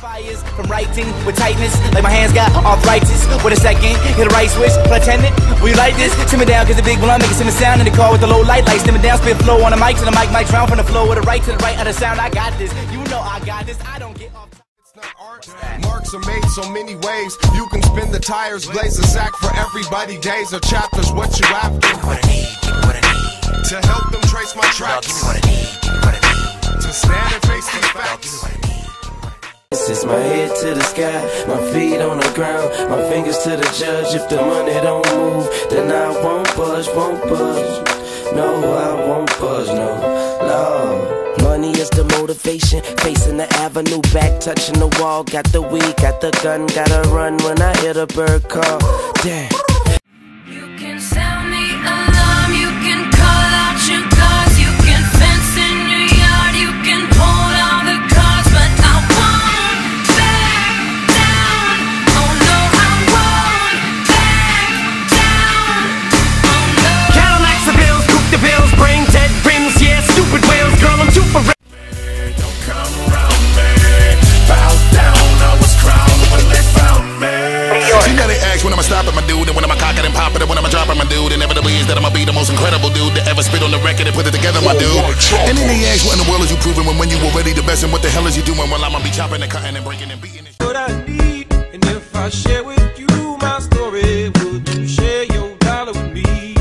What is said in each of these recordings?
Fires from writing with tightness, like my hands got arthritis. With a second, hit a right switch, pretending we like this. Simmer down, cause the big blunt make it simmer sound in the car with the low light, like simmer down, spit flow on the mic, to the mic, mic drown from the flow with the right to the right of the sound. I got this, you know I got this. I don't get off. Marks are made so many ways. You can spin the tires, blaze a sack for everybody. Days or chapters, what you after? what I need, give me what I need. To help them trace my tracks. give me what I need, give me what I need. To stand and face these Dog, give me facts. what I need. Is my head to the sky, my feet on the ground, my fingers to the judge. If the money don't move, then I won't budge, won't budge. No, I won't budge, no, no. Money is the motivation, facing the avenue, back touching the wall. Got the weed, got the gun, gotta run when I hear the bird call. Damn. The what the hell is you doing? Well, I'ma be chopping and cutting and breaking and beating. And what I need. And if I share with you my story, would you share your dollar with me?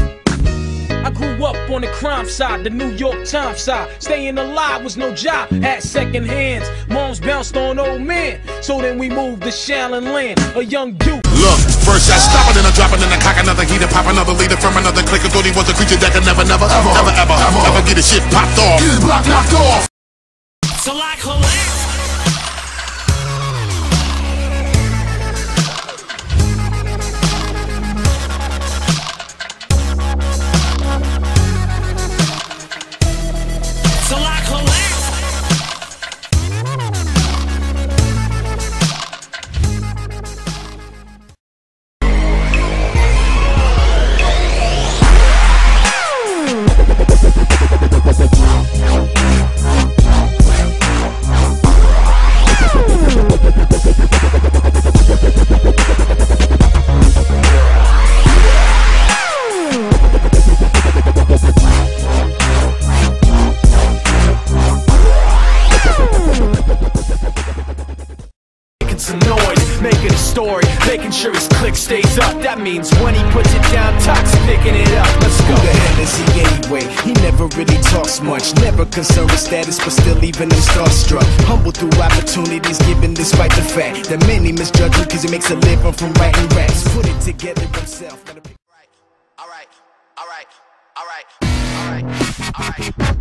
I grew up on the crime side, the New York Times side. Staying alive was no job, had second hands. Moms bounced on old men, so then we moved to Shaolin Land. A young dude. Look, first I stop it, then I drop it, then I cock another heater, pop another leader from another clicker. Thought he was a creature that could never, never, ever, ever, ever, ever, ever get his shit popped off. Get his block knocked off. So like collapse. Making some noise, making a story, making sure his click stays up. That means when he puts it down, Tox picking it up. Let's go. Who the hell is he anyway? He never really talks much, never concerned with status, but still even them starstruck. Humble through opportunities given despite the fact that many misjudge him because he makes a living from writing raps. Put it together himself. Alright, alright, alright, alright, alright, alright,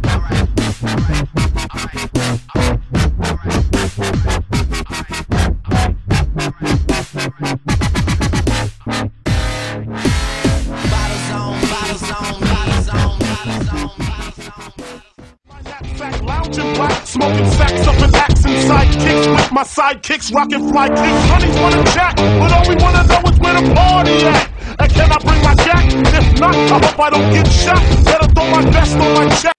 smoking sacks up and axing sidekicks with my sidekicks, rocking fly kicks. Honeys wanna chat, but all we wanna know is where the party at. And can I bring my jack? If not, I hope I don't get shot. Better throw my vest on my check.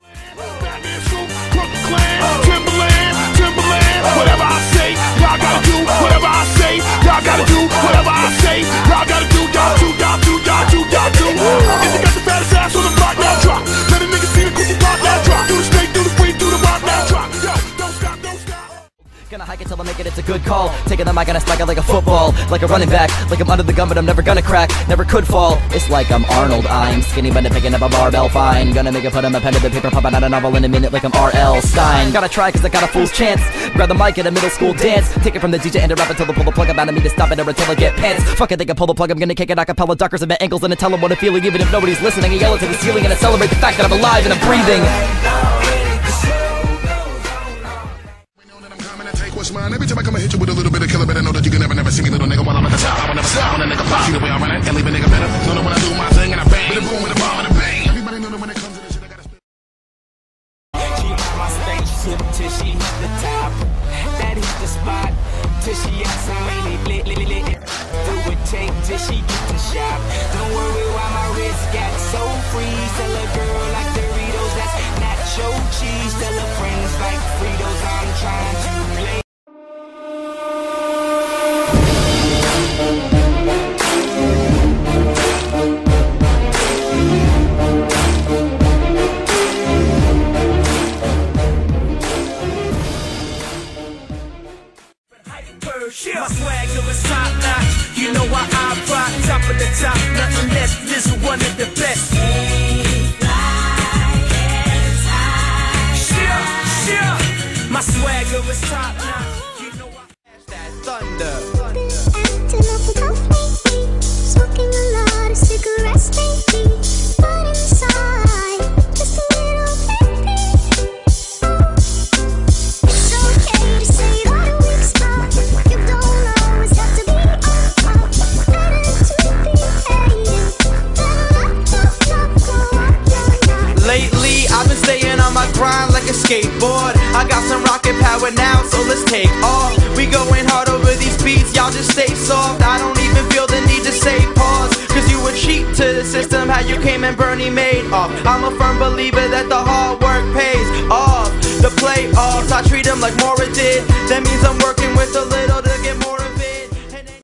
Gonna hike it till I make it, it's a good call. Taking the mic and I smack it like a football. Like a running back, like I'm under the gun, but I'm never gonna crack. Never could fall. It's like I'm Arnold. I'm skinny, but I'm picking up a barbell fine. Gonna make it put him a pen to the paper, popping out a novel in a minute like I'm R.L. Stine. Gotta try, cause I got a fool's chance. Grab the mic at a middle school dance. Take it from the DJ and the rap until I pull the plug. I'm out of me to stop it or until I get pants. Fuck it, they can pull the plug. I'm gonna kick it acapella duckers and my ankles and I tell them what I'm feeling, even if nobody's listening. I yell it to the ceiling and I celebrate the fact that I'm alive and I'm breathing. What's mine. Every time I come and hit you with a little bit of killer, better know that you can never, never see me, little nigga, while I'm at the top. I will never stop when a nigga pop. See the way I run it and leave a nigga top, nothing less. This is one of the best. Sure, sure. My swagger is top notch. You know I that thunder. I've been staying on my grind like a skateboard. I got some rocket power now, so let's take off. We going hard over these beats, y'all just stay soft. I don't even feel the need to say pause. Cause you were cheap to the system, how you came and Bernie Madoff. I'm a firm believer that the hard work pays off. The playoffs, I treat them like Mora did. That means I'm working with a little to